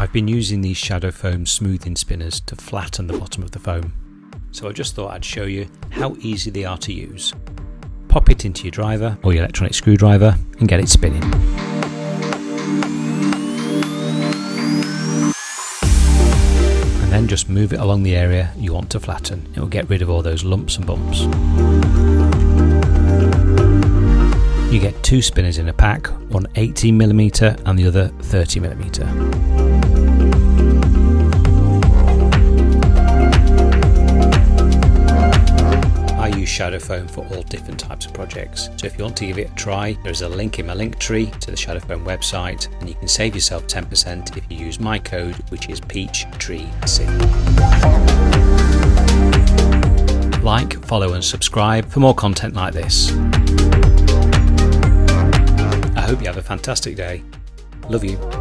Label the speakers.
Speaker 1: I've been using these Shadow Foam smoothing spinners to flatten the bottom of the foam. So I just thought I'd show you how easy they are to use. Pop it into your driver or your electronic screwdriver and get it spinning. And then just move it along the area you want to flatten. It will get rid of all those lumps and bumps. You get two spinners in a pack, one 18mm and the other 30mm. I use Shadow Foam for all different types of projects. So if you want to give it a try, there's a link in my link tree to the Shadow Foam website, and you can save yourself 10% if you use my code, which is PeachTreeC. Like, follow, and subscribe for more content like this. A fantastic day. Love you.